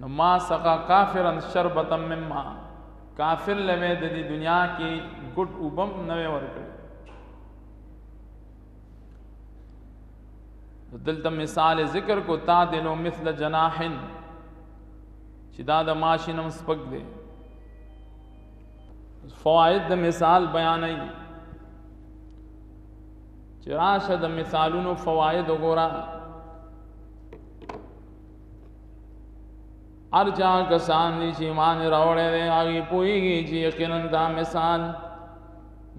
نو ما سقا کافرا شربتا من ما کافر لوي د دې دنیا کې ګډ وبم نه ورکړي دلته مثال ذکر کو تا دلو مثل جناحن چې دا د ماشینم سپک دی فواید د مثال بیانای چې راشه د مثالونو فواید وګوره ارچا کسان دي چې ایمان راوړی دی هغوی پوهېږي چې یقینا دا مثال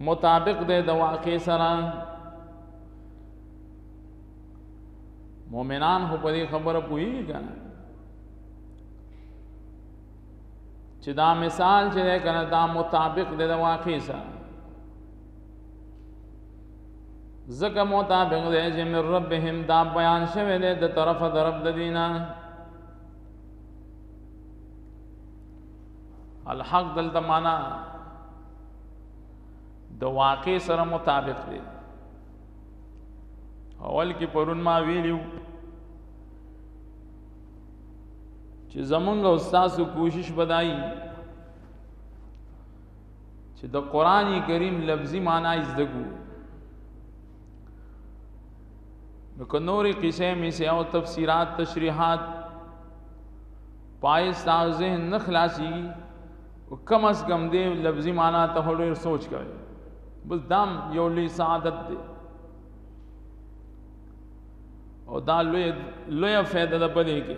مطابق دی د واقع سره مؤمنان خو په دې خبره پوهېږي که نه چې دا مثال چې دی که نه دا مطابق دی د واقع سره زکه مطابق دی چې من ربهم دا بیان شوه دی د طرف د رب د دینه الحق دلته معنا د واقع سره مطابق دی اول کې پرون ما ویلیو چې زمونږ او تاسو کوشش بدایي چې د قران کریم لفظي معنی زده کو نو کنوري قصې مې سه او تفسیرات تشریحات پایس تاسو ذهن نه خلاصي او کم از کم دې لفظي معنی ته ډېر سوچ کړئ بس دام یو لوی سعادت دی او دا لوی لوی فائدہ ده په دې کې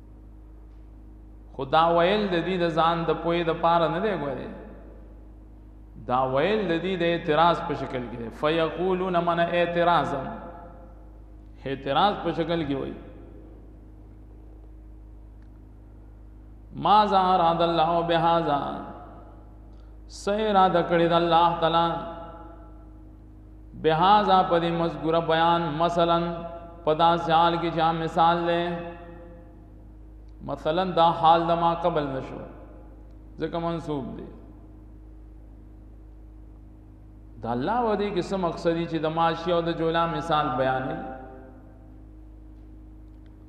خدا ویل د دې د ځان د پوی د پاره نه دی غوړي دا ویل د دې د اعتراض په شکل کې فیقولون من اعتراضا اعتراض په شکل کې وایي ما ظهر عد الله بهذا سیر ادا کړی د الله تعالی بهذا په دې مذکوره بیان مثلا په داسې حال کې چې مثال دی مثلا دا حال د ما قبل نشو ځکه منسوب دی د الله و دې کې څه مقصدی چې د ماشي او د جولا مثال بیانوي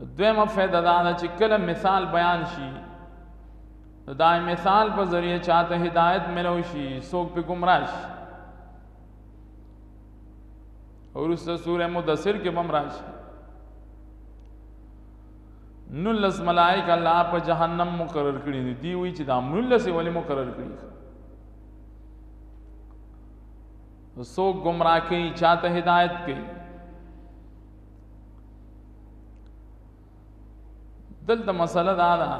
دویمه فائدہ دا ده چې کله مثال بیان شي دا مثال په ذریعه چاته هدایت ملو شي څوک په گمراه شي ورسته سوره مدثر کې بم راشي نلس ملائک الله په جهنم مقرر کړی دي دی وی چې دا نلس ولې مقرر کړی څوک گمراه کوي چاته هدایت کوي دلته مسله دا ده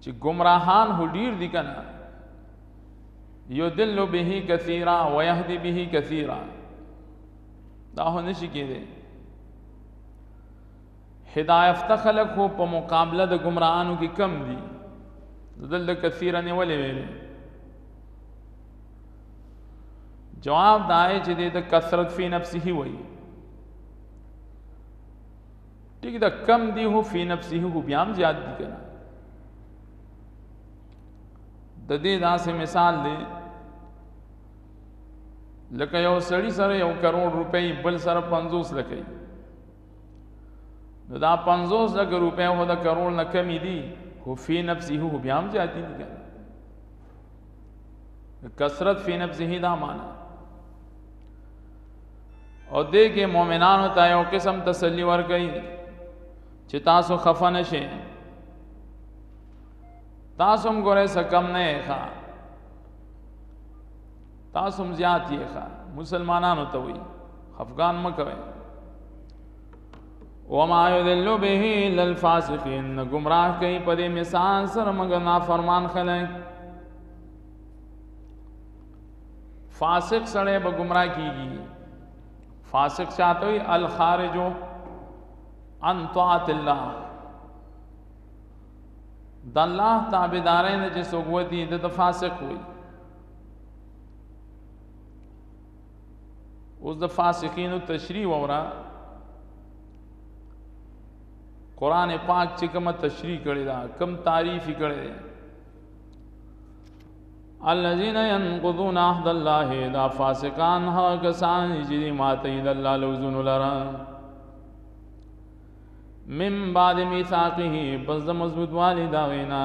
چې گمراهان هډیر دي کنه یدل به کثیرا ويهدي به کثیرا دا هو نشي کېږي هدایفته خلک خو په مقابله د ګمراهانو کې کم دي دلته کثیره نه ولې ویل جواب دا دی چې د کثرت فی نفسه وایي ټیک دا کم دی هو فی نفسه هو بیا هم زیات دي کنه د دې داسې مثال دی لکه یو سړی سره یو کروڑ روپۍ بل سره 50 لکه نو دا 50 لک روپے هو د کروڑ نه کمی دي خو فی نفسه هو بیا هم زیات دي کنه کثرت فی نفسه دا معنا او دې کې مؤمنانو ته یو قسم تسلی ورکړي چې تاسو خفه نشئ تاسو هم ګورئ څه کم نه ښه تاسو هم زیات یې ښه مسلمانانو ته وي افغان مکوي وما يذل به الا الفاسقين گمراه کوي په دې مثال سره موږ نافرمان خلک فاسق سره به گمراه کیږي فاسق چاته وي الخارج عن طاعت الله د الله تابعدارین چې سوګوتی د فاسق وي اوس د فاسقینو تشریح وورا قران پاک چې کومه تشریح کړی دا کم تعریف کړی دی الذين ينقضون عهد الله دا فاسقان ها کسان چې ماته د الله لوزن لرا من بعد میثاقه پس د مضبوط والی دا وینا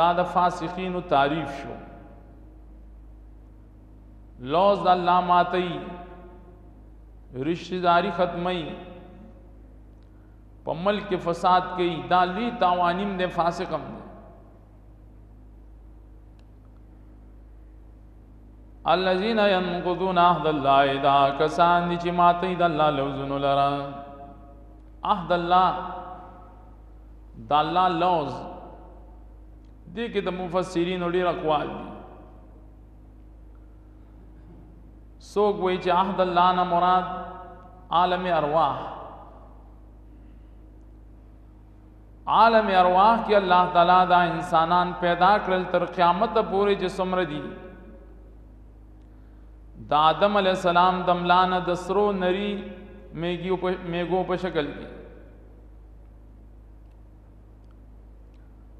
دا د فاسقینو تعریف شو لوز د الله ماتي رشتہ داری ختمي په ملک فساد کوي دا لوی تاوانیم د فاسقم دی الذين ينقضون عهد الله دا کسان چې ماتي د الله لوزونو لره عهد الله د الله لوز دې کې د مفسرین ډیر اقوال دي سوګ وی چې عهد الله نه مراد عالم ارواح عالم ارواح کې الله تعالی دا انسانان پیدا کړل تر قیامت پورې چې سمره دي د آدم علی السلام دملانه د سرو نری میګو په شکل کې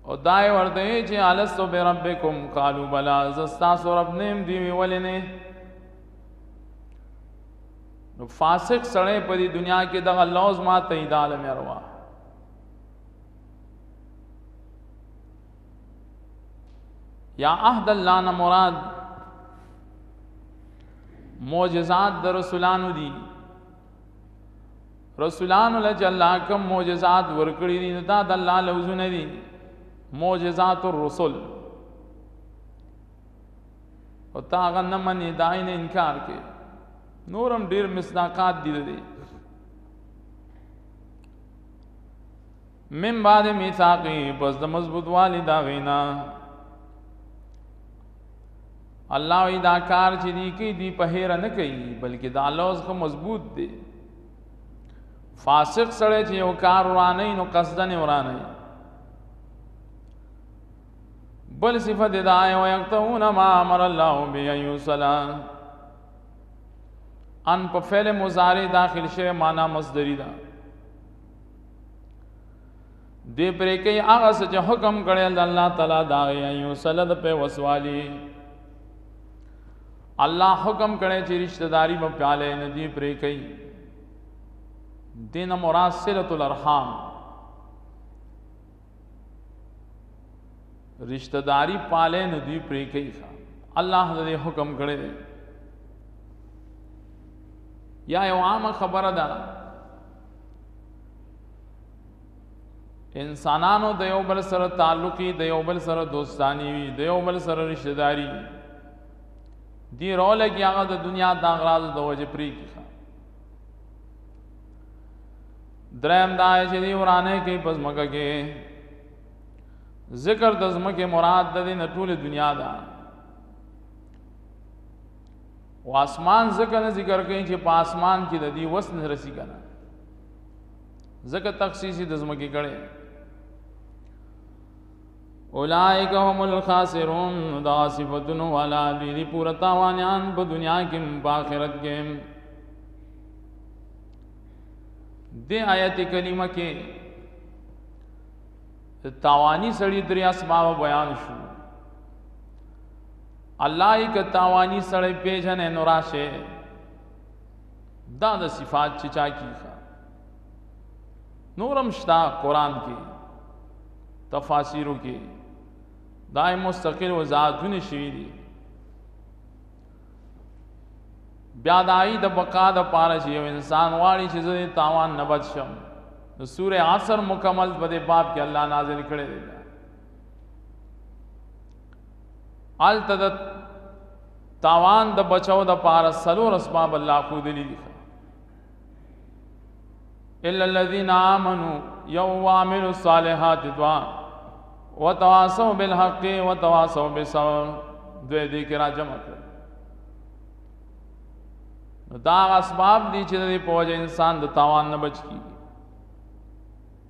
او دای ورته چې الستو بربکم قالو بلا زستا سورب نیم دی ویولې نه نو فاسق سړی په دې دنیا کې دغه لوز ما ته ایدال مې اروا یا عهد الله نه مراد معجزات د رسولانو دي رسولانو له چې الله کوم معجزات ورکړي دي نو دا د الله لوزونه دي معجزات الرسل او تا هغه نه منې دا یې نه انکار کوي نور هم ډېر مصداقات دي دی من بعد میثاقی پس د مضبوط والی دا غینا الله وی دا کار چې دی کی دی په هیر نه کوي بلکې دا لوز خو مضبوط دی فاسق سره چې یو کار ورانه نو قصدن ورانه بل صفت دا ہے و یقتون ما امر الله بی یوسلا ان په فعل مضارع داخل شوی معنا مصدری ده دا دی پرې کوي هغه څه چې حکم کړی د الله تعالی دا یو سلد په وسوالي الله حکم کړی چې رشتہ داری په پیاله نه دی پرې کوي دین مراد صلت الارحام رشتہ داری پاله نه دی پرې کوي الله دې حکم کړی یا یو عام خبره ده انسانانو د یو بل سره تعلقي د یو بل سره دوستانی وي د یو بل سره رشتہ داری دی روله کې هغه د دنیا د اغراض د وجه پری کیخه درم دا چې دی ورانه کې پس مګه کې ذکر د زمکه مراد د دې ټوله دنیا ده خو اسمان ځکه نه ذکر کوي چې په اسمان کې د دې وس نه رسی کنه ځکه تخصیصي د ځمکې کړي اولائک هم الخاسرون دا صفتون والا دی دی پورا تاوانیان په دنیا کې په آخرت کې د آیت کریمه کې تاوانی سړی درې اسباب بیان شو الله یې که تاوانی سړی پیژنې نو راشه دا د صفات چې چا کیخه نورم شتا قران کې تفاسیرو کې دای مستقل وضاحتونه شوي دي بیا دای د بقا د پاره چې یو انسان واړي چې زه تاوان نه بچ شم نو سوره عصر مکمل په دې باب کې الله نازل کړی دی آلته د تاوان د بچاو د پاره سلور اسباب الله خو دلی دي الا الذين امنوا وعملوا الصالحات دعا وتواصوا بالحق وتواصوا بالصبر دوی دې کې راځم دا اسباب دي چې د پوجا انسان د تاوان نه بچ کیږي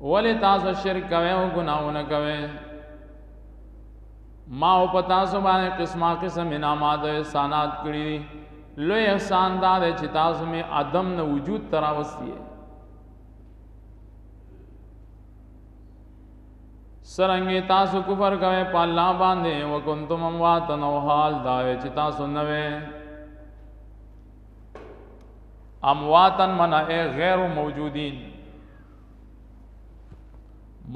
ولی تاسو شرک کوئ او ګناهونه کوئ ما او پتا سو باندې قسمه قسم انعامات او احسانات کړی دي لوی احسان دا دی چې تاسو می ادم نه وجود تراوستی سرنګي تاسو کفر کوي په الله باندې وکنتم امواتن او حال دا چې تاسو نه امواتن من اے غیر موجودین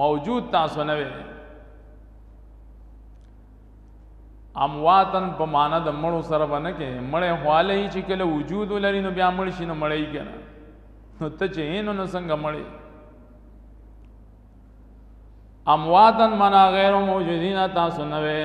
موجود تاسو نه وي امواتن په معنا د مړو سره باندې کې مړې حواله چې کله وجود لري نو بیا مړ شي نو مړی کنه نو ته چې هینو نو څنګه مړی امواتن منا غیر موجودین تاسو نه وي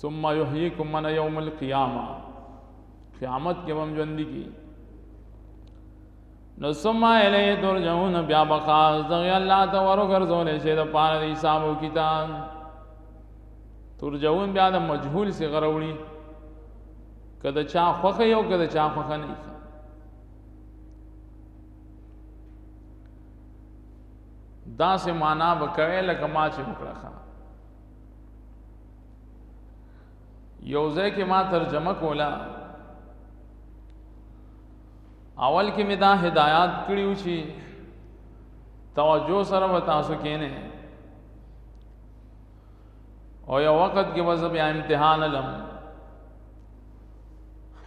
ثم یحییکم من یوم القیامه قیامت کې هم ژوند کی نو ثم الی ترجعون بیا بخاص دغه الله ته ورګرځول شي د پاره د حساب او کتاب ترجعون بیا د مجهول سی غروړي کده چا خوخه یو کده چا خوخه نه دا سه معنا وکړه لکه ما چې وکړه یو ځای کې ما ترجمه کولا اول کې می دا هدایات کړیو چې توجه سره و تاسو کینه او یو وخت کې وځ بیا امتحان لم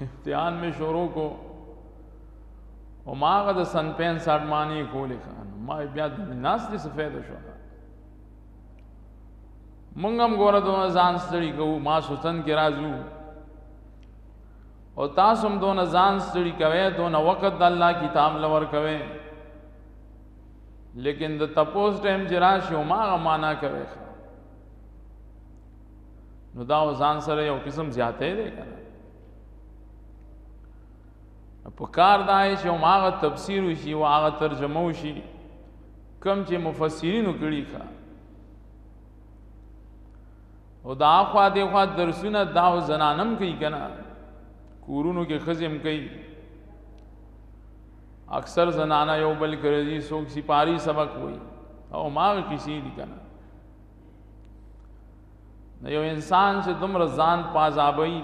امتحان می شروع کو او ما غد سن پین ساډمانی کولې خان ما بیا ناس دې سفید شو مونږ هم ګوره دونه ځان ستړي کوو ما سوتن کې راځو او تاسو هم دونه ځان ستړي کوئ دونه وخت د الله کتاب لور کوئ لیکن د تپوس ټیم چې راشي او ما معنا کوي نو دا ځان سره یو قسم زیاتې دی کنه په کار دا چې ما غ تفسیر وشي او هغه ترجمه وشي کم چې مفسرینو کړي ښه او دا خوا دی خوا درسونه دا او زنانم کوي کنه کورونو کې خزم کوي اکثر زنانا یو بل کرځي څوک سپاری سبق وي او ماغ کسی دي کنه یو انسان چې دومره ځان پازابوي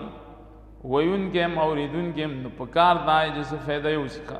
ویون کې هم اوریدون کې هم په کار دای چې څه فائدہ یې وسیخه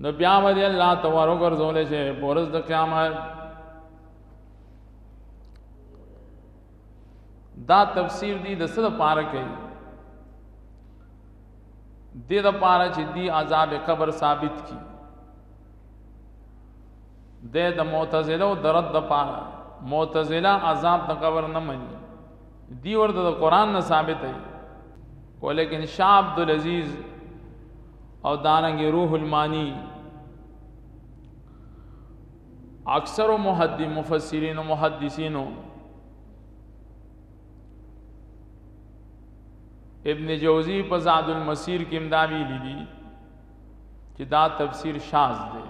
نو بیا به دې الله ته ور وګرځولی شي په ورځ د قیامت دا تفسیر دی د څه لپاره کوي دې لپاره چې دی عذاب قبر ثابت کی د د معتزله او درد د پاره معتزله عذاب د قبر نه مني دی ورته د قران نه ثابت دی ولیکن شاه عبد العزيز او دارنګ روح المانی اکثر محدث مفسرین او محدثینو ابن جوزی په زاد المسیر کې امدا ویلي دي چې دا تفسیر شاذ دی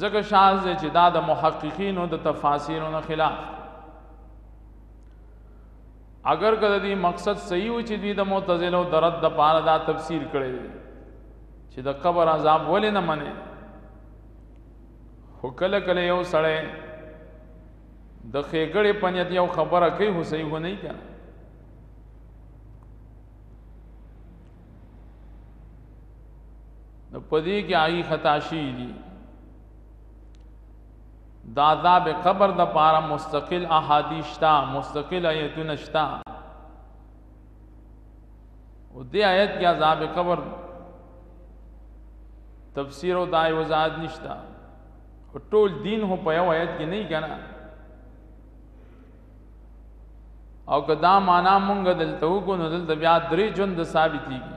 ځکه شاذ دی چې دا د محققینو د تفاسیرونو خلاف دی اګر که د دوی مقصد صحیح وو چې دوی د معتزلو د رد د پاره دا تفسیر کړی دی چې د قبر عذاب ولې نه منې خو کله کله یو سړی د خېګړې په نیت یو خبره کوي خو صحیح نه وي کنه نو پدې کې آی خطا شي دي دعذاب قبر دپاره مستقل احادیث شته مستقل آیتونه شته او دې آیت کې عذاب قبر تفسیر او دای وضاحت نشته ټول دین هو په یو آیت کې نه کنا او کدا معنا مونږ دلته وګونو دلته بیا درې ژوند ثابتېږي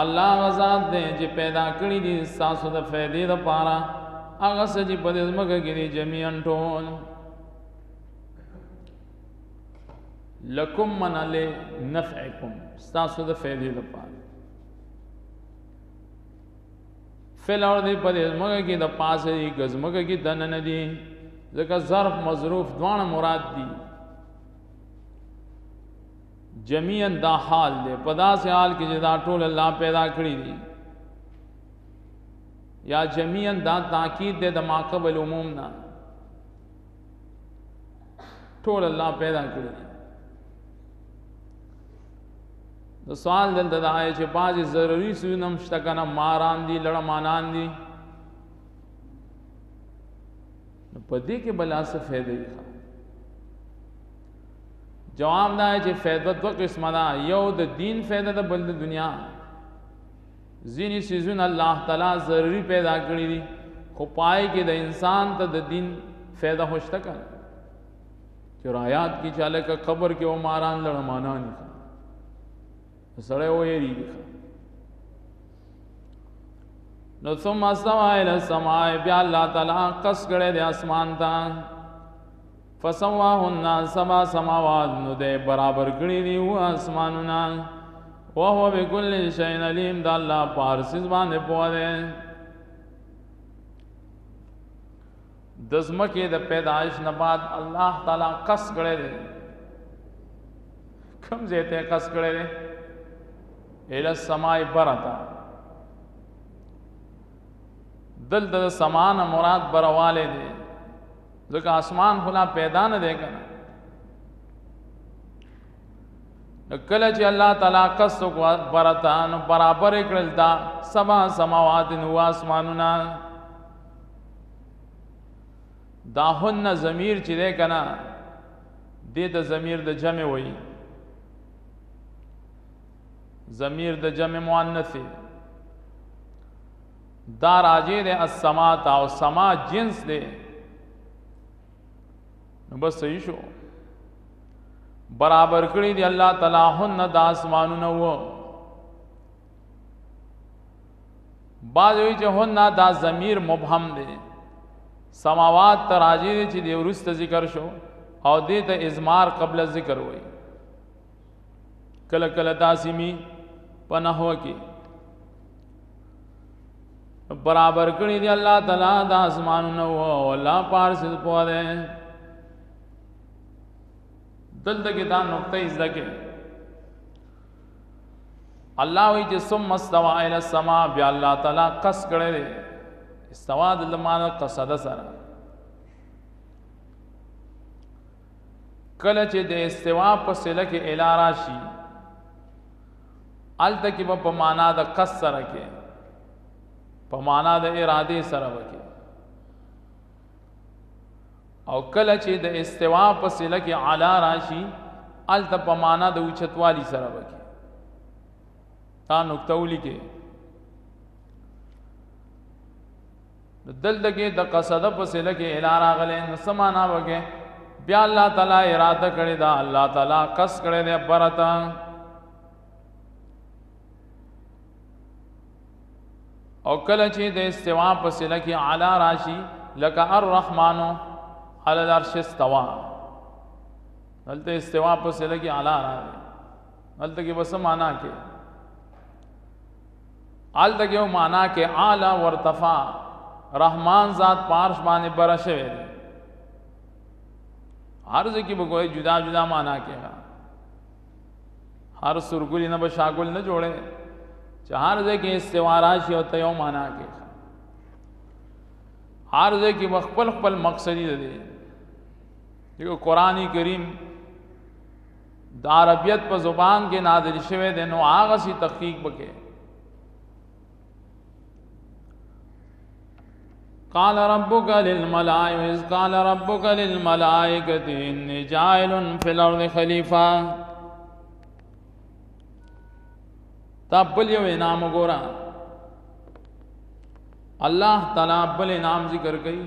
الله غزاد دې چې پیدا کړی دي تاسو د فائدې لپاره هغه څه چې په دې ځمکه کې دي جميعا ټول لکم من علی نفعکم تاسو د فائدې لپاره فلور دې په دې ځمکه کې د پاسه دي ګزمکه کې دنه نه دي ځکه ظرف مظروف دوه مراد دي جميعا دا حال دی په داسې حال کې چې دا ټول الله پیدا کړی دي یا جميعا دا تاکید دی د ما قبل عموم نه ټول الله پیدا کړی دي د سوال دلته دا آی چې بعضې ضروري څیزونه هم شته که نه ماران دي لړمانان دي نو په دې کې بلا څه فایده وي جواب دا چې فایده دوه قسمه ده یو د دین فایده ده بل د دنیا ځینې سیزونه الله تعالی ضروري پیدا کړي دي خو پای کې د انسان ته د دین فایده هوشته کړ چې رایات کې چاله کا قبر کې و ماران لړ معنا نه سړی و یری نو ثم استوى الى السماء بیا الله تعالی قص کړي د اسمان ته فسواهن سبع سماوات نو دی برابر کړی دی و اسمانونه وهو بكل شيء عليم د الله پارسیز باندې پوه دی د زمکه د پیدایش نه بعد الله تعالی قص کړی دی کم زیته قص کړی دی اله السماء برتا دل د سمان مراد برواله دی ځکه اسمان خو لا پیدا نه دی کنه کله چې الله تعالی قصد کو برتان برابر کړل دا سما سماوات نو اسمانونه دا هن ضمیر چې ده کنه دې د ضمیر د جمع وایي ضمیر د جمع مؤنث دا راجه ده السما تا او سما جنس ده نو بس صحیح شو برابر کړی دی الله تعالی هن د اسمانونو و بعض وی چې هن دا ضمیر مبهم دی سماوات تراجی دی چې دی ورسته ذکر شو او دې ته ازمار قبل ذکر وای کله کله داسمی پنهو کې برابر کړی دی الله تعالی د اسمانونو او الله پار سید په ده دلته کې دا نقطه یې ځکه الله وی چې ثم استوى الى السما بیا الله تعالی قص کړی دی استوا د لمانه قصد سره کله چې د استوا په سله کې الا راشي الته کې په معنا د قص سره کې په معنا د اراده سره وکي او کله چې د استوا په سله کې علا راشي الته په معنا د اوچتوالي سره وکي تا نقطه ولیکه نو دلته کې د قصد په سله کې اله راغله نو سمانا وګه بیا الله تعالی اراده کړی دا الله تعالی قص کړی دی برتا او کله چې د استوا په سله کې اعلی راشي لکه الرحمنو علی العرش استوا دلته استوا په سله کې اعلی راغی دلته کې بس معنا کې آل تکیو مانا کې اعلی ورتفا رحمان ذات پارش باندې بر شوی دی هر ځکه به کوئی جدا جدا مانا کې هر سرګلی نه به شاګل نه جوړه چې هر ځکه استوا راشي او ته یو مانا کې هر ځکه مخبل خپل مقصدی دی دیو قرآنی کریم د عربیت په زبان کې نازل شوی دی نو هغه سي تحقیق وکړي قال ربك للملائكة إذ قال ربك للملائكة إني جاعل في الأرض خليفة تا بل یو انعام وګوره الله تعالی بل انعام ذکر کوي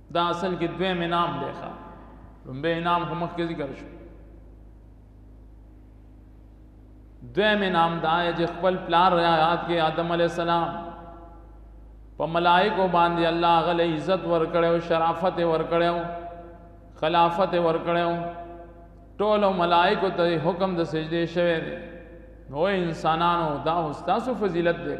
دا اصل کې دویم انعام دی ښا لومبه انعام خو مخکې ذکر شو دویم انعام دا چې خپل پلار یاد کې آدم علی السلام په ملائکو باندې الله غل عزت ور کړو شرافت ور کړو خلافت ور کړو ټول ملائکو ته حکم د سجدي شوی دی نو انسانانو دا تاسو فضیلت دی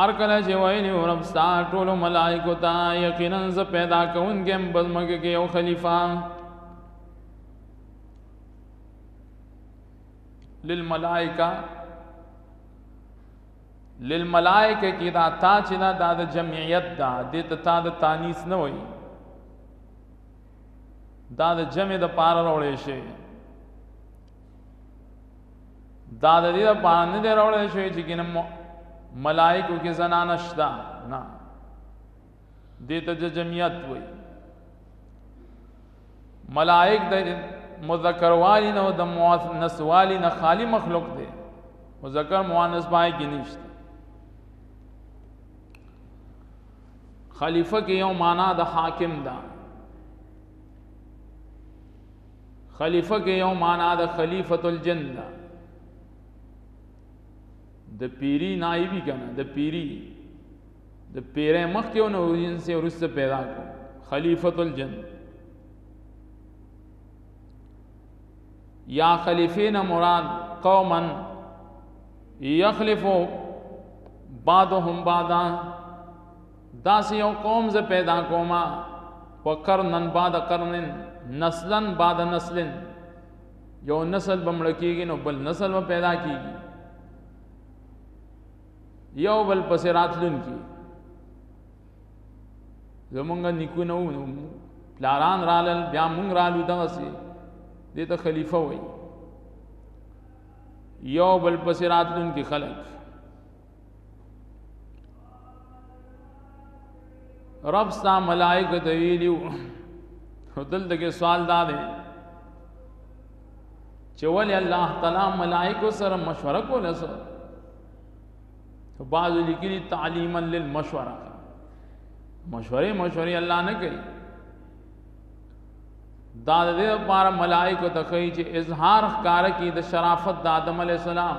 ار کله چې ویلی رب ستا ټول ملائکو ته یقینا ز پیدا کوونکم بزمګه کې یو خلیفہ للملائکه للملائکه کې دا تا چې نه دا د جمعیت دا د ته تا د تانیس نه وای دا د جمع د پار راولې شي دا د دې لپاره نه دی راوړل شوی چې ګینه ملائکو کې زنانه شته نه دې ته د جمعیت وایي ملائک د مذکر والی نه او د مؤنث والی نه خالی مخلوق دی مذکر مؤنث پای کې نشته خلیفہ کې یو معنا د حاکم ده خلیفه کې یو معنا د خلیفۃ الجن دا د پیری نایبی کنه د پیری د پیره مخ کې نو جن سے ورس پیدا کو خلیفۃ الجن یا خلیفین مراد قوما یخلفو بعضهم بعضا داسې یو قوم زه پیدا کوما په قرنن بعد قرنن نسلن بعد نسلن یو نسل به مړ کېږي نو بل نسل به پیدا کېږي یو بل پسې راتلونکي زمونږ نیکونه وو نو پلاران رالل بیا مونږ رالو دغسې دې ته خلیفه وایي یو بل پسې راتلونکي خلک رب ستا ملائکه ته ویلیو دلته کې سوال دا دی چې ولې الله تعالی ملائکه سره مشوره کوله سره بعض لیکلي تعلیما للمشوره مشورې مشورې الله نه کوي دا د دې لپاره ملائکه ته کوي چې اظهار ښکار کی د شرافت د آدم علی السلام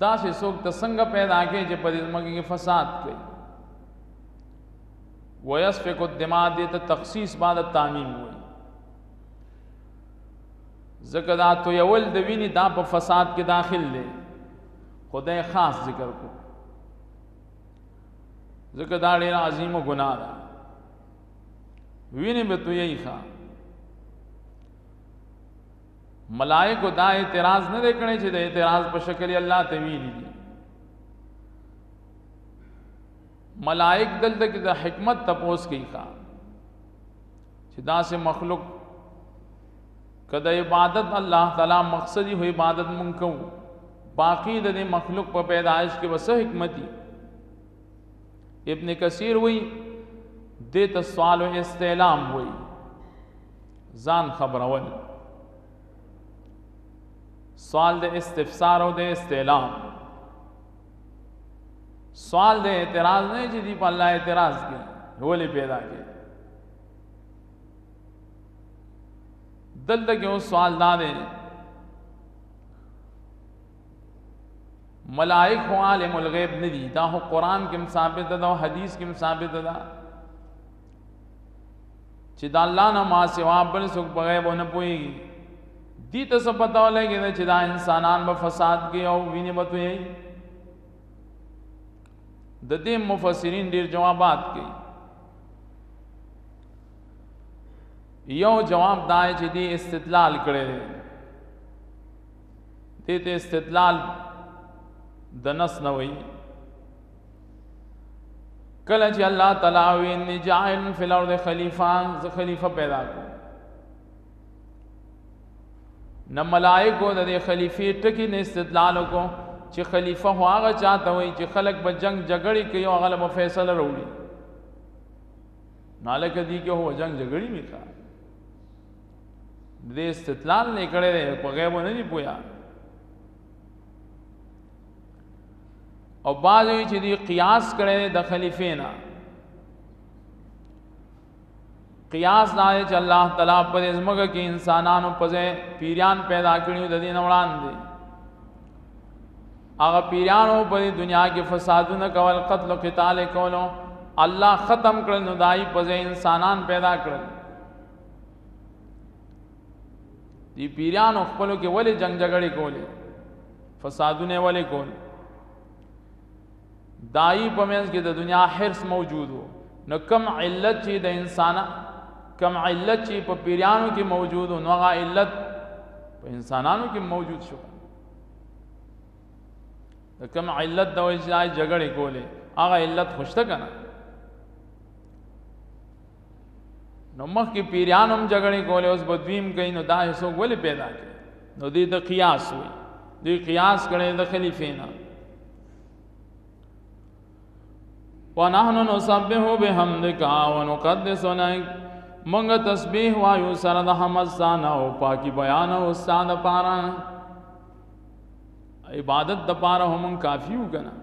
دا سه څوک ته څنګه پیدا کې چې په دې ځمکه کې فساد کوي ويسفك الدماء دې ته تخصیص بعد تعمیم وي ځکه دا تو یول د ویني دا په فساد کې داخل دی خدای خاص ذکر کو ځکه دا ډېر عظیم ګناه ده ویني به تو یې ښه ملائکو دا اعتراض نه دی کړی چې د اعتراض په شکل الله ته ویلي دي ملائک دلته کې د حکمت تپوس کوي ښا چې دا سه مخلوق کله عبادت الله تعالی مقصد یې عبادت مونږ کوو باقی د مخلوق په پیدایش کې وسه حکمت دي ابن کثیر وی دې ته سوال او استعلام وی ځان خبرول سوال د استفسار او د استعلام سوال د اعتراض نه چې دی په الله اعتراض کې ولې پیدا کې دلته کې سوال دا دی ملائک خو عالم الغیب نه دي دا خو قران کې ثابت ده او حدیث کې ثابت ده چې دا الله نه ما سوا بل څوک په غیب نه پوي دي ته څه پتا ولګي چې دا انسانان په فساد کې او ویني بتوي د دې مفسرین ډیر جوابات کوي یو جواب دا چې دې استدلال کړي دې ته استدلال د نس نه وایي کله چې الله تعالی وی ان جاعل فی الارض خلیفہ ز خلیفہ پیدا کو نه ملائکو د خلیفې ټکی نه استدلال کو چې خلیفہ هغه چاته وي چې خلک به جنگ جګړې کوي او هغه به فیصله وروړي نالکه دي کې هو جنگ جګړې میکا دې استدلال نه کړی دی په غیب نه دی پویا او بعض وی چې دی قیاس کړی د خلیفې نه قیاس دا چې الله تعالی په دې زمګه کې انسانانو په ځای پیریان پیدا کړیو د دین وړاندې هغه پیرانو په دنیا کې فسادونه کول قتل او قتال کولو الله ختم کړل نو دای په ځای انسانان پیدا کړل دی پیرانو خپلو کې ولې جنگ جګړې کولې فسادونه ولې کول دای په منځ کې د دنیا حرس موجود وو نو کم علت چې د انسان کم علت چې په پیرانو کې موجود نو هغه علت په انسانانو کې موجود شو د کم علت د وجې جګړې کولې هغه علت خوشته کنه نو مخکې پیریان هم جګړې کولې اوس به دوی هم کوي نو دا هېڅوک ولې پیدا کړي نو دې ته قیاس وي دوی قیاس کړی د خلیفې نه ونحن نسبح بحمدك ونقدس لك مونږ تسبیح وایو سره د حمد ځان او پاکي بیان او استاد پاره عبادت د پاره هم کافیو کنه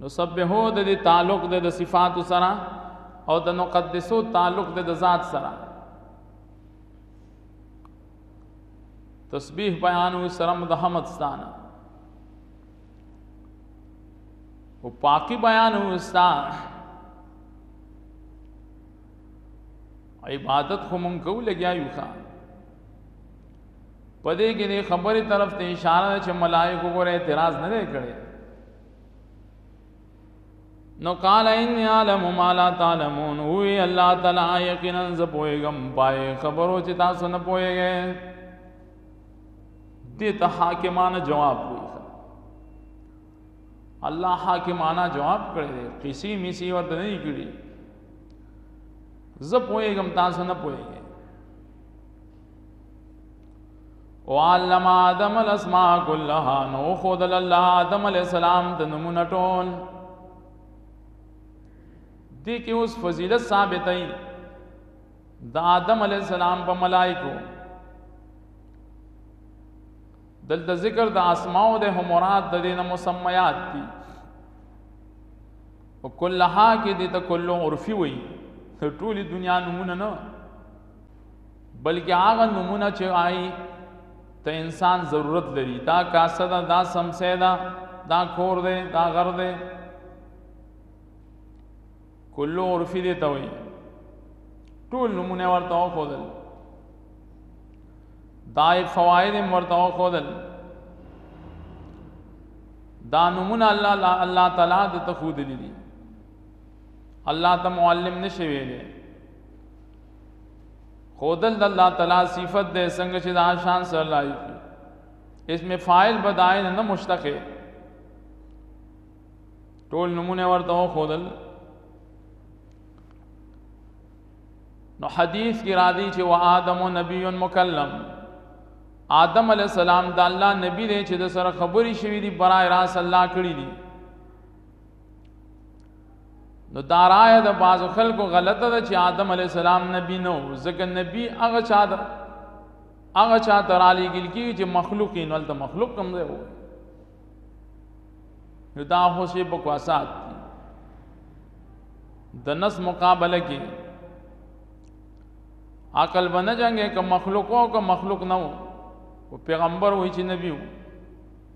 نو سبحو د دې تعلق د صفات سره او د نقدسو تعلق د ذات سره تسبیح بیان او سرم د حمد ستان او پاکی بیان او ستان عبادت خو مونږ کو لګیا یو ښا په دې کې دې خبرې طرف ته اشاره ده چې ملائکو ګوره اعتراض نه دی کړی نو قال ان عالم ما لا تعلمون هو الله تعالی یقینا ز پویګم پای خبرو چې تاسو نه پویګې دې ته حاکمانه جواب وي الله حاکمانه جواب کړی دی قصې میسی ورته نه کړی ز پویګم تاسو نه پویګې وعلم آدم الاسماء كلها نو خود الله آدم علیہ السلام د نمونه ټول دي کې اوس فضیلت ثابتای د آدم علیہ السلام په ملائکو دلته ذکر د اسماء او د مراد د دینه مسمیات دي او کلها کې د ته کلو عرفي وي ټولي دنیا نمونه نه بلکې هغه نمونه چې آی ته انسان ضرورت لري دا کاسه ده دا سمسه ده دا کور دی دا غر دی کلو عرفي دی ته وایي ټول نمونه ورته وښودل دا فواید هم ورته وښودل دا نمونه الله الله تعالی د تخودلی دي الله ته معلم نشوي خودل د الله تعالی صفت ده څنګه چې دا شان سره لایق اسم فاعل بداین نه مشتق ټول نمونه ورته خودل نو حدیث کې را دي چې و آدم و نبی مکلم آدم علی السلام د الله نبی دی چې د سره خبري شوی دی برای راس الله کړی دی نو دا رائے د بعض خلکو غلطه ده چې آدم علی السلام نبی نه و ځکه نبی هغه چا ده هغه چا ته رالیږل کېږي چې مخلوق یې نو هلته مخلوق کوم دی و نو دا خو شی بکواسات دي د نس مقابله کې عقل به نه جنګې که مخلوق او که مخلوق نه و پیغمبر وایي چې نبی و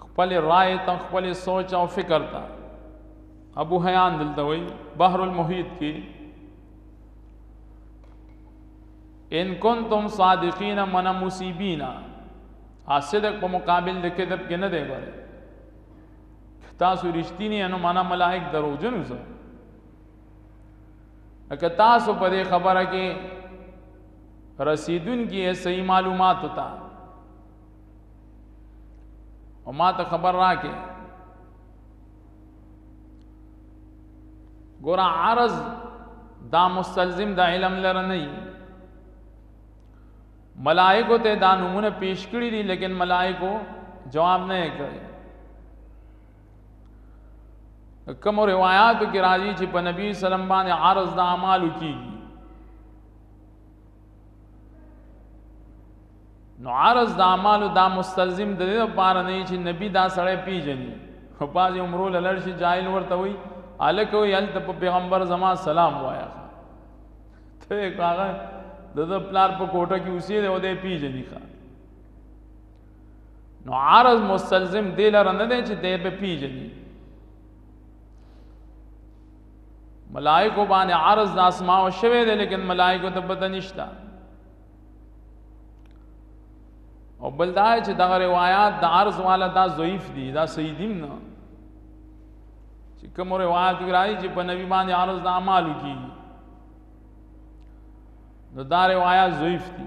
خپل رائے ته خپل سوچ او فکر ته ابو حیان دلته وی بحر المحیط کې ان کنتم صادقین من مصیبینا صدق په مقابل د کذب کې نه دی وره تاسو رښتینی انو معنا ملائک دروغجن وسه اکه تاسو په دې خبره کې رسیدون کې صحیح معلومات وتا او ما ته خبر راکې ګور عرض دا مستلزم د علم لره نه ملائکو ته دا نمونه پیش کړی دي لیکن ملائکو جواب نه کړی کوم روایت کې راځي چې په نبی سلام باندې عرض د اعمال کیږي نو عرض د اعمال دا مستلزم د دې لپاره نه چې نبی دا سړی پیژني په باز عمرو لړ شي جاهل ورته وي الکه وي ال په پیغمبر زما سلام وایا ته هغه د پلار په کوټه کې اوسې دی او دې پیژني ښه نو عارض مستلزم دی لره نه دی چې دی به پیژني ملائکو باندې عرض د اسماء شوه دی لیکن ملائکو ته پته نشته او بل دا چې دغه روایت د عرض والا دا ضعیف دي دا صحیح دي نه چې کوم روایت راځي چې په نبی باندې عرض د اعمال کی نو دا روایت ضعیف دي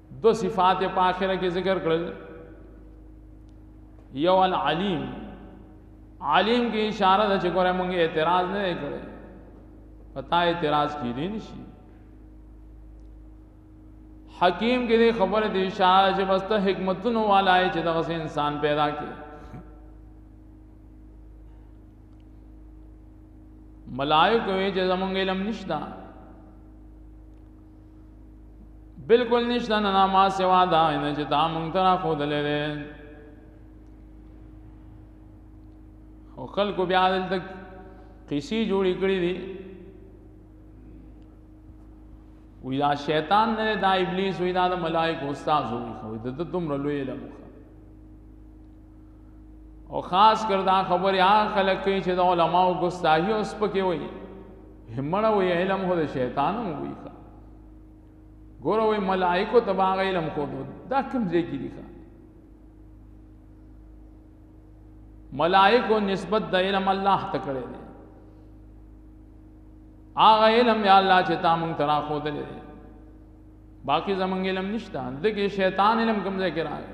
دو صفات په اخره کې ذکر کړل یو العلیم عالم کې اشاره ده چې ګوره مونږه اعتراض نه کړی پتا اعتراض کې دي نشي حکیم کې دې خبره دې اشاره چې بس ته حکمتونو والا چې دغه انسان پیدا کړي ملائک وی چې زمونږ علم نشته بالکل نشته نه ما سوا دا نه چې دا مونږ ته راښودلی دی او خلکو بیا دلته قیسی جوړی کړی دي وی دا شیطان نه دا ابلیس وی دا د ملائکه استاد وی خو د دومره لوی علم او خاص کر دا خبرې هغه خلک کوي چې د علماو ګستاهي او سپکې وایي همړه وایي علم خو د شیطان هم وایي ښه ګوره وایي ملایکو ته به هغه علم ښودو دا کوم ځای کې دي ښه ملائکو نسبت د علم الله ته کړی دی هغه علم یا الله چې تا مونږ ته راښودلی دی باقي زمونږ علم نشته ځکه شیطان علم کوم ځای کې راغی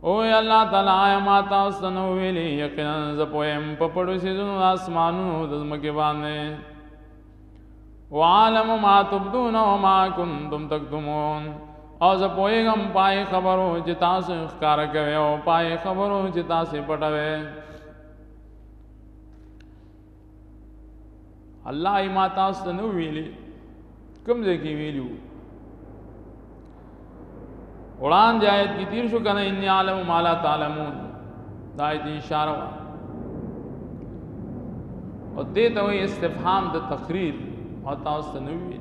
او ای الله تعالی آیا ما تاسو ته نو ویلي یقینا زه پوهیم په پړو سیزونو د اسمانونو د ځمکې باندې وعالم ما تبدون او ما کنتم تکتمون او زه پوهېږم پای خبرو چې تاسو ښکاره کوي او پای خبرو چې تاسو پټوي الله یې ما تاسو ته نو ویلي کوم ځای کې ویلو وړاندې آیت کې تیر شو کنه ان عالم ما لا تعلمون دا آیت اشاره وا او دې ته وی استفهام د تقریر او تاسو ته نو ویلي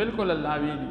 بالکل الله ویلي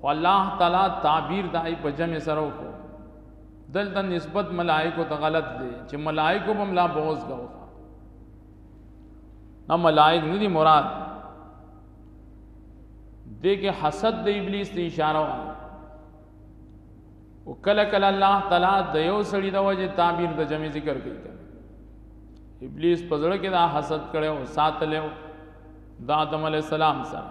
خو الله تعالی تعبیر د ای په جمع سره وکړو دلته نسبت ملائکو ته غلط دی چې ملائکو هم لا بوز غو نه ملائک نه دي مراد دې کې حسد د ابلیس ته اشاره و او کله کله الله تعالی د یو سړي د وجه تعبیر د جمع ذکر کوي ابلیس په ځړه کې دا حسد کړو ساتلو د آدم علی السلام سره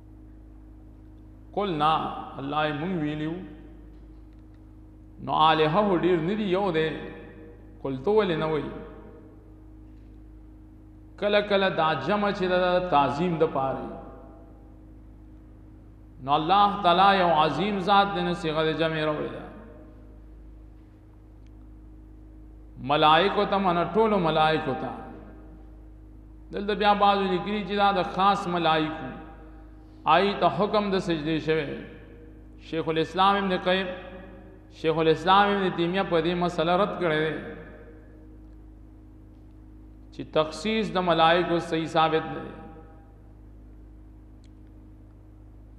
قلنا الله مونږ ویلیو نو الہه ډیر ندی یو دی قلتو ولې نه وای کله کله دا جمع چې د تعظیم د پاره نو الله تعالی یو عظیم ذات دنه صيغه جمع راوړي ملائکو ته من ټولو ملائکو ته دلته بیا بعضو لیکلي چې دا د خاص ملائکو آی ته حکم د سجدې شوی شیخ الاسلام ابن قیم شیخ الاسلام ابن تیمیه په دې مسله رد کړی دی چې تخصیص د ملائکو صحیح ثابت نه دی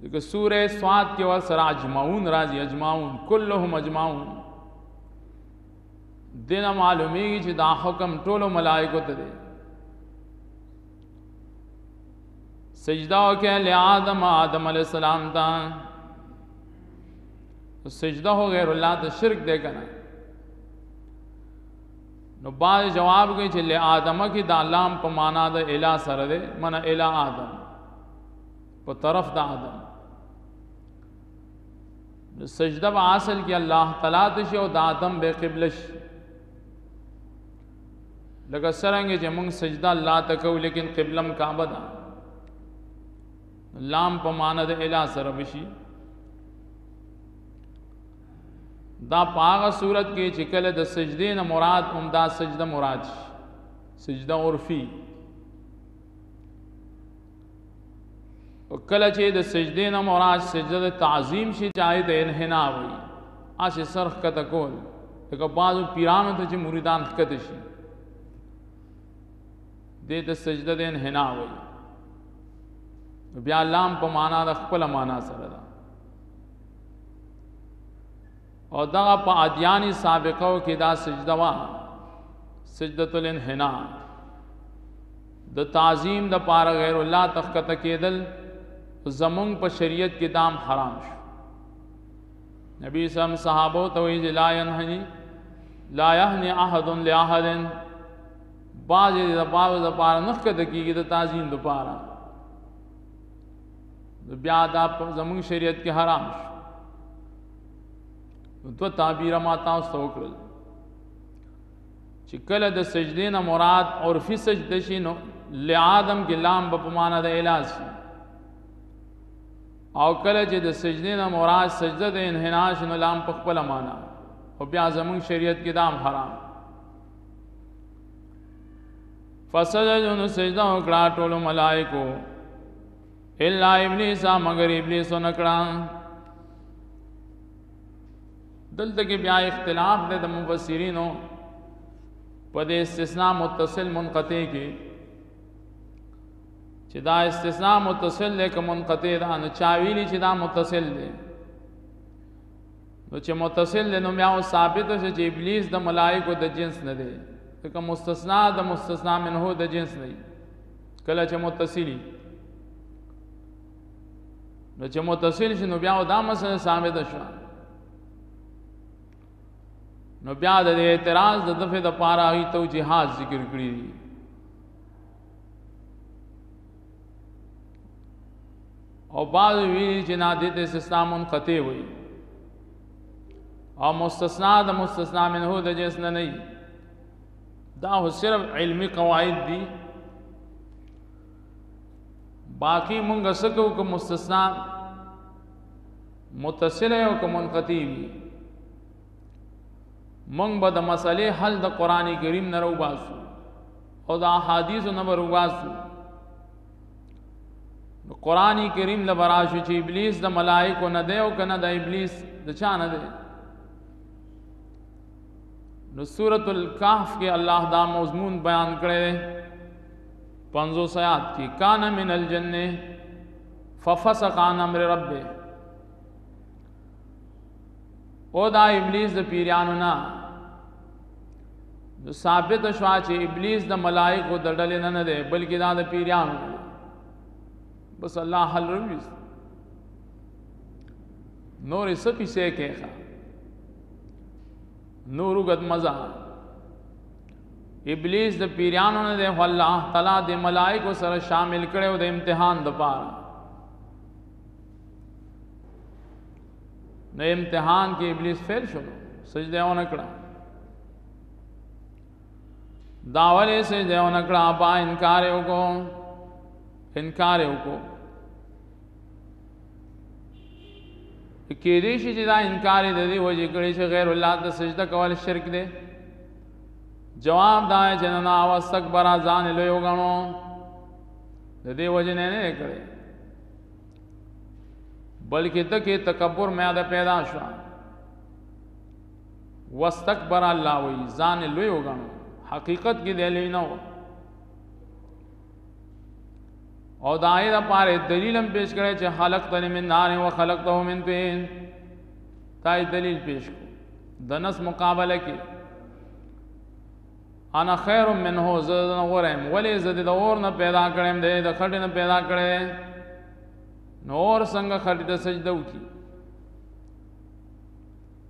دغه سوره سواد کې ور سره اجمعون راځي اجمعون كلهم اجمعون دنه معلومیږي چې دا حکم ټولو ملائکو ته دی سجده وکړه له آدم آدم علی السلام ته سجده هو غیر الله ته شرک دی کنه نو باز جواب کوي چې له آدم کې د الله په معنا د اله سره دی من اله آدم په طرف د آدم نو سجده به اصل کې الله تعالی ته شي او د آدم به قبله شي لکه سرنګ چې موږ سجده الله ته کوو لیکن قبلم کعبه ده لام په معنا د اله سره بشي دا پاغه صورت کې چې کله د سجدې نه مراد هم دا سجده مراد شي سجده عرفي او کله چې د سجدې نه مراد سجده د تعظیم شي چې آیت انحنا وي اسې سرخ کته کول لکه بعضو پیرانو ته چې مریدان ښکته شي دې ته سجده د انحنا وي بیا لام په معنا د خپل معنا سره ده او دغه په ادیانی سابقه او کې دا سجده وا سجده الانحنا د تعظیم د پار غیر الله تخکت کېدل زمون په شریعت کې دام حرام شو نبی سم صحابه ته وی لا ينهني لا يهني احد لاحد باز د باز د پار نخکت کېږي د تعظیم د پاره بیا دا زمون شریعت کې حرام شو نو دو تعبیر ما تاسو ته وکړل چې کله د سجدې نه مراد عرفي سجده شي نو لعادم کې لام په معنا د اعلاز شي او کله چې د سجدې نه مراد سجده د انحنا شي نو لام په خپل معنا او بیا زمون شریعت کې دام حرام فسجدون سجده وکړه ټول ملائکو الا ابلیس مگر ابلیس نکړه دلته کې بیا اختلاف دی د مفسرینو په دې استثناء متصل منقطع کې چې دا استثناء متصل دی که منقطع ده نو چا ویلي چې دا متصل دی نو چې متصل دی نو بیا ثابته شي چې ابلیس د ملایکو د جنس نه دی ځکه مستثنا د مستثنا منه د جنس نه دی کله چې متصلی نو چې متصل شي نو بیا دا مسله ثابت شو نو بیا د اعتراض د دفعه د پاره هغه توجیهات ذکر کړی دي او بعض ویلي چې نه د استثناء منقطع وي او مستثنا د مستثنا منه د جنس نه نه دا هو صرف علمی قواعد دي باقی مونږ سکو که مستثنا متصل او که منقطی وي مونږ به د مسلې حل د قران کریم نه روباسو او د احادیث نه روباسو نو قران کریم له براشي چې ابلیس د ملائکو نه دی او کنه د ابلیس د چا نه دی نو سورۃ الکهف کې الله دا مضمون بیان کړی دی 50 آیات کې کان من الجنه ففسق عن امر ربه او دا ابلیس د پیرانو نه نو ثابت شو چې ابلیس د ملائکو د ډلې نه نه دی بلکې دا د پیرانو بس الله حل روي نور څه پیسې کېخه نور وګت مزه ابلیس د پیرانو نه دی خو الله تعالی د ملائکو سره شامل کړي او د امتحان د پاره نو امتحان کې ابلیس فیل شو سجده ونه کړه داولې سجده ونه کړه با انکار وکړو انکار وکړو کې دې شي چې دا انکار د دې وجې کړي چې غیر الله ته سجده کول شرک دی جواب دا چې نه نه واستكبر ځان له یو غنو د دې وجې نه نه کړي بلکې ته کې تکبر مې اده پیدا شو واستكبر الله وی ځان له یو غنو حقیقت کې دی لینو او دا یې د پاره دلیل هم پیش کړی چې خلق تل من نار او خلقته من طين تای دلیل پیش کو د نس مقابله کې انا خیر منه زدن غورم ولی زد د اور نه پیدا کړم دی د خټې نه پیدا کړې نور څنګه خټې ته سجده وکي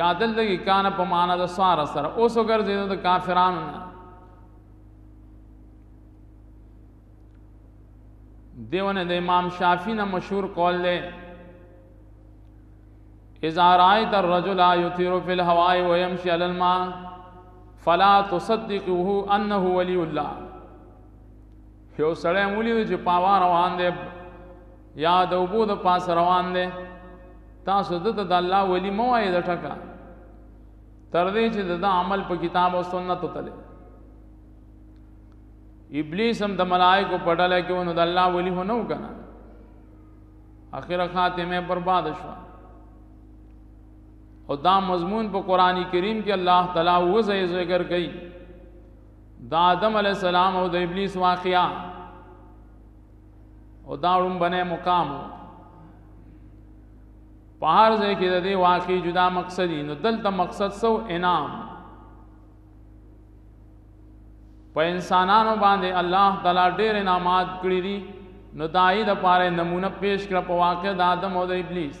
یا دلته کې کان په معنا د سار سره اوس وګرځیدو د کافرانو نه دیونه د امام شافعی نه مشهور قول دی اذا رايت الرجل يطير في الهواء ويمشي على الماء فلا تصدقه انه ولي الله یو سړی مولی چې پاوا روان دی یا د اوبو د پاس روان دی تاسو دته د الله ولی مو وای د ټکا تر دې چې د عمل په کتاب او سنت تله ابلیس هم د ملائکو په ډله کې ونه د الله ولی هو نو کنه اخر خاتمه برباد شو او دا مضمون په قران کریم کې الله تعالی وځي ذکر کوي دا آدم علی السلام او د ابلیس واقعا او دا ړومبنه مقام په هر ځای کې د دې واقعي جدا مقصد نو دلته مقصد سو انعام په انسانانو باندې الله تعالی ډېر انعامات کړی دي نو دای د پاره نمونه پیش کړ په واقع د آدم او د ابلیس